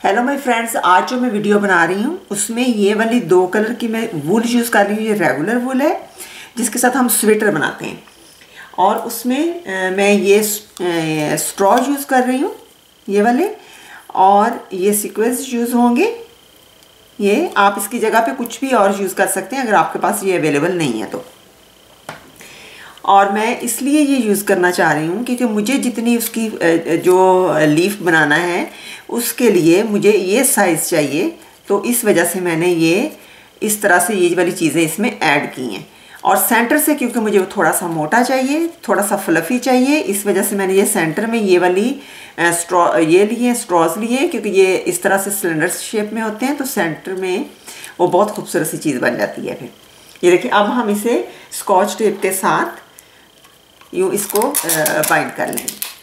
Hello my friends आज जो मैं वीडियो बना रही हूँ, उसमें ये वाली दो कलर की मैं वूल यूज़ कर रही हूँ, ये रेगुलर वूल है, जिसके साथ हम स्वेटर बनाते हैं। और उसमें मैं ये स्ट्रॉ यूज़ कर रही हूँ, ये वाले, और ये सीक्वेंस यूज़ होंगे। ये आप इसकी जगह पे कुछ भी और यूज़ कर सकते हैं, अगर आपके पास ये अवेलेबल नहीं है तो। और मैं इसलिए ये यूज़ करना चाह रही हूँ क्योंकि मुझे जितनी उसकी जो लीफ बनाना है, उसके लिए मुझे ये साइज़ चाहिए। तो इस वजह से मैंने ये, इस तरह से ये वाली चीज़ें इसमें ऐड की हैं। और सेंटर से क्योंकि मुझे थोड़ा सा मोटा चाहिए थोड़ा सा फ्लफ़ी चाहिए, इस वजह से मैंने ये सेंटर में ये वाली स्ट्रॉ ये लिए स्ट्रॉज लिए क्योंकि ये इस तरह से सिलेंडर शेप में होते हैं तो सेंटर में वो बहुत खूबसूरत सी चीज़ बन जाती है फिर। ये देखिए, अब हम इसे स्कॉच टेप के साथ यूँ इसको बाइंड कर लेंगे।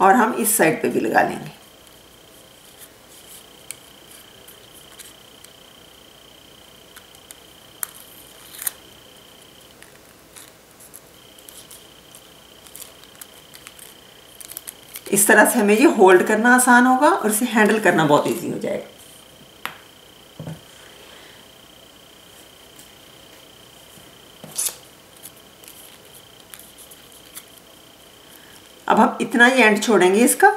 और हम इस साइड पे भी लगा लेंगे। इस तरह से हमें ये होल्ड करना आसान होगा और इसे हैंडल करना बहुत इजी हो जाएगा अब हम इतना ही एंड छोड़ेंगे इसका।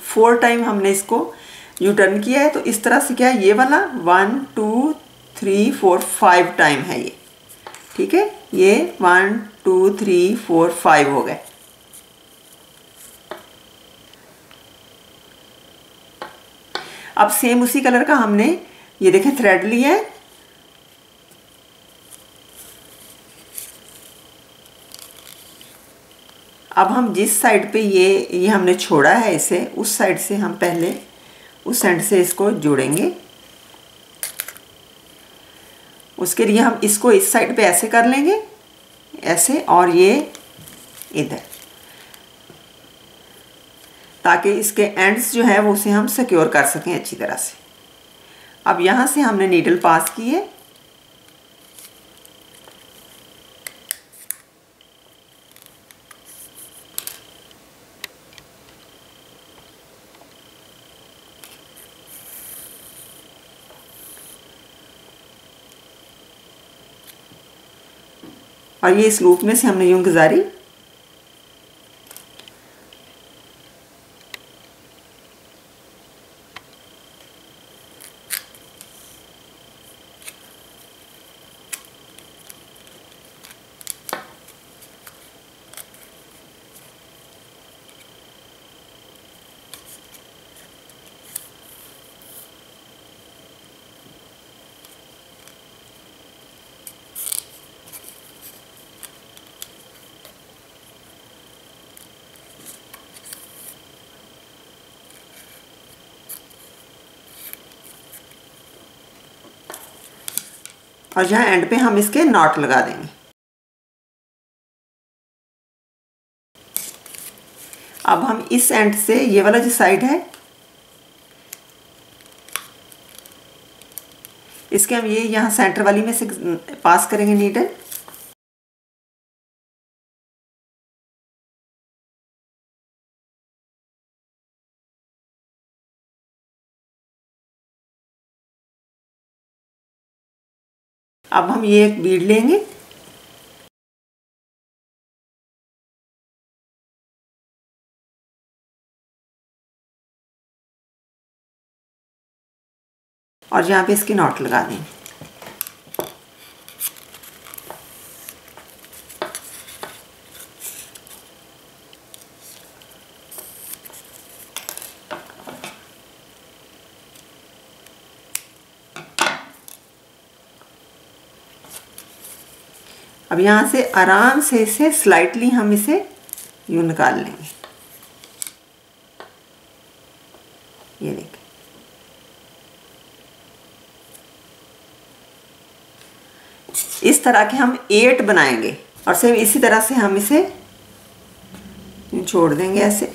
फोर टाइम हमने इसको यू टर्न किया है तो इस तरह से क्या है, ये वाला one two three four five time है ये। ठीक है? ये one two three four five हो गए। अब सेम उसी कलर का हमने ये देखें थ्रेड लिया है। अब हम जिस साइड पे ये ये हमने छोड़ा है इसे, उस साइड से हम पहले, उस साइड से इसको जोड़ेंगे। उसके लिए हम इसको इस साइड पे ऐसे कर लेंगे, ऐसे और ये इधर। ताकि इसके एंड्स जो है वो उसे हम सिक्योर कर सकें अच्छी तरह से। अब यहाँ से हमने नीडल पास की है और ये इस लूप में से हमने यूँ गुजारी। और यहाँ एंड पे हम इसके नॉट लगा देंगे। अब हम इस एंड से ये वाला जो साइड है, इसके हम ये यहाँ सेंटर वाली में से पास करेंगे नीडल अब हम ये एक बीड लेंगे। और यहाँ पे इसकी नॉट लगा देंगे। अब यहाँ से आराम से इसे स्लाइटली हम इसे यूँ निकाल लेंगे। ये देखिए। इस तरह के हम एट बनाएँगे और सेम इसी तरह से हम इसे छोड़ देंगे ऐसे।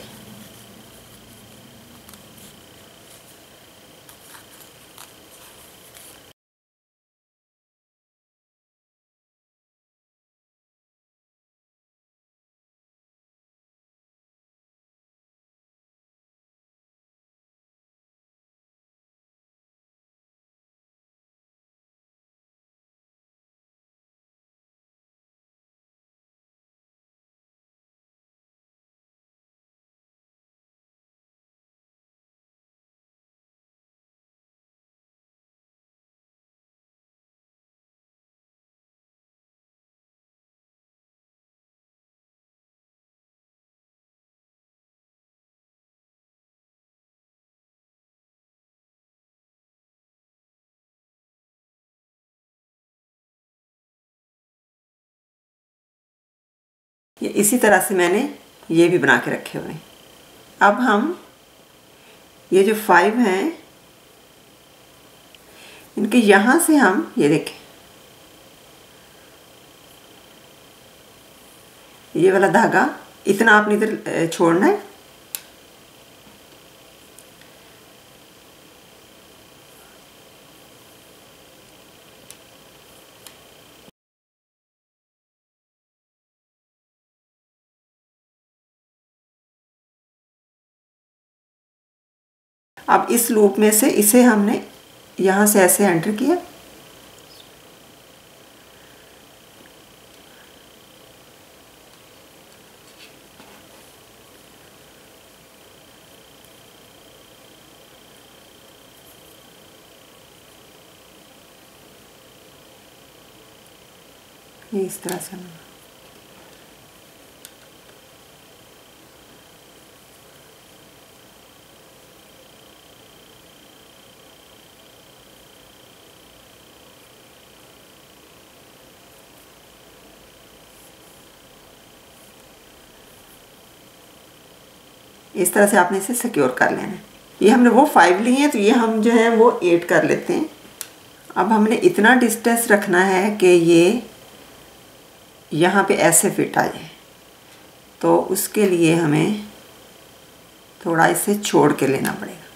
ये इसी तरह से मैंने ये भी बना के रखे हुए हैं। अब हम ये जो फाइव हैं, इनके यहाँ से हम ये देखें। ये वाला धागा इतना आपने इधर छोड़ना है। अब इस लूप में से इसे हमने यहाँ से ऐसे एंटर किया। इस तरह से इस तरह से आपने इसे सिक्योर कर लेना है। ये हमने वो फाइव लिए हैं तो ये हम जो है वो एट कर लेते हैं। अब हमने इतना डिस्टेंस रखना है कि ये यहाँ पे ऐसे फिट आ जाए। तो उसके लिए हमें थोड़ा इसे छोड़ के लेना पड़ेगा।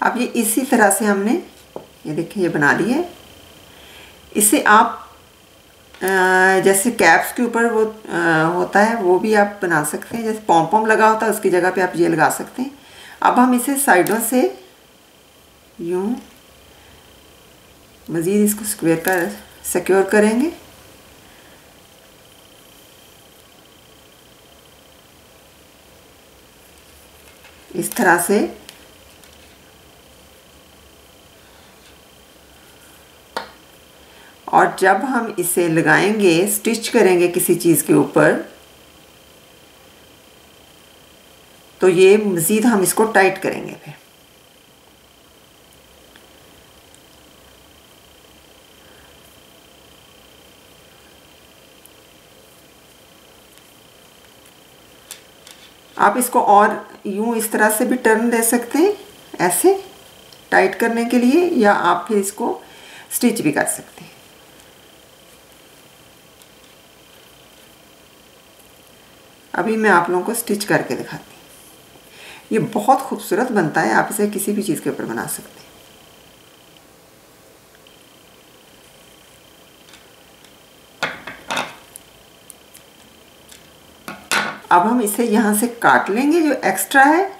अब ये इसी तरह से हमने, ये देखिए, ये बना ली है। इसे आप जैसे कैप्स के ऊपर वो होता है, वो भी आप बना सकते हैं। जैसे पॉम पॉम लगा होता है, उसकी जगह पे आप ये लगा सकते हैं। अब हम इसे साइडों से यूँ, मज़ीद इसको स्क्वेयर कर सिक्योर करेंगे। इस तरह से और जब हम इसे लगाएँगे स्टिच करेंगे किसी चीज़ के ऊपर तो ये मज़ीद हम इसको टाइट करेंगे फिर। आप इसको और यूँ इस तरह से भी टर्न दे सकते हैं, ऐसे टाइट करने के लिए, या आप फिर इसको स्टिच भी कर सकते हैं। अभी मैं आप लोगों को स्टिच करके दिखाती हूँ। ये बहुत खूबसूरत बनता है, आप इसे किसी भी चीज़ के ऊपर बना सकते हैं। अब हम इसे यहाँ से काट लेंगे, जो एक्स्ट्रा है,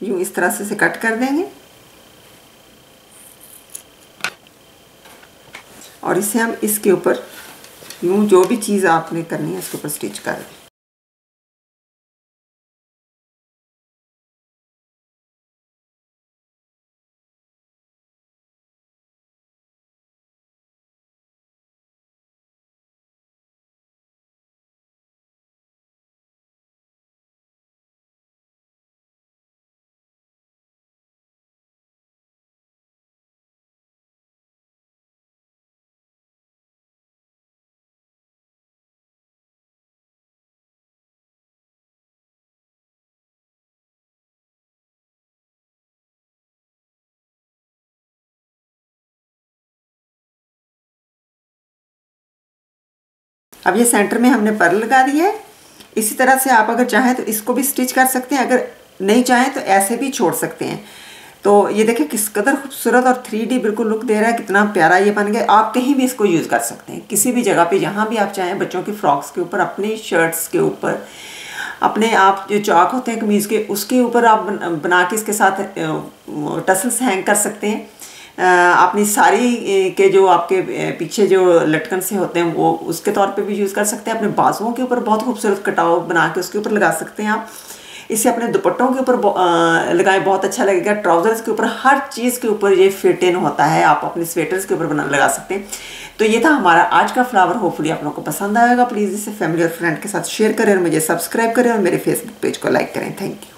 यूँ इस तरह से इसे कट कर देंगे। और इसे हम इसके ऊपर, यूँ जो भी चीज़ आपने करनी है, उसके ऊपर स्टिच कर दें। अब ये सेंटर में हमने पर लगा दिया है। इसी तरह से आप अगर चाहें तो इसको भी स्टिच कर सकते हैं, अगर नहीं चाहें तो ऐसे भी छोड़ सकते हैं। तो ये देखें किस कदर खूबसूरत और थ्री डी बिल्कुल लुक दे रहा है, कितना प्यारा ये बन गया। आप कहीं भी इसको यूज़ कर सकते हैं। किसी भी जगह पे, जहाँ भी आप चाहें, बच्चों की फ्रॉक्स के ऊपर, अपनी शर्ट्स के ऊपर, अपने आप जो चौक होते हैं कमीज़ के, उसके ऊपर आप बना के इसके साथ टसल्स हैंग कर सकते हैं। अपनी साड़ी के जो आपके पीछे जो लटकन से होते हैं, वो उसके तौर पे भी यूज़ कर सकते हैं, अपने बाजुओं के ऊपर बहुत खूबसूरत कटाव बना के उसके ऊपर लगा सकते हैं आप। इसे अपने दुपट्टों के ऊपर लगाएँ, बहुत अच्छा लगेगा। ट्राउज़र्स के ऊपर, हर चीज़ के ऊपर ये फिट इन होता है, आप अपने स्वेटर्स के ऊपर बना, लगा सकते हैं। तो ये था हमारा आज का फ्लावर होपफुली आप लोगों को पसंद आएगा प्लीज़ इसे फैमिली और फ्रेंड के साथ शेयर करें और मुझे सब्सक्राइब करें और मेरे फेसबुक पेज को लाइक करें। Thank you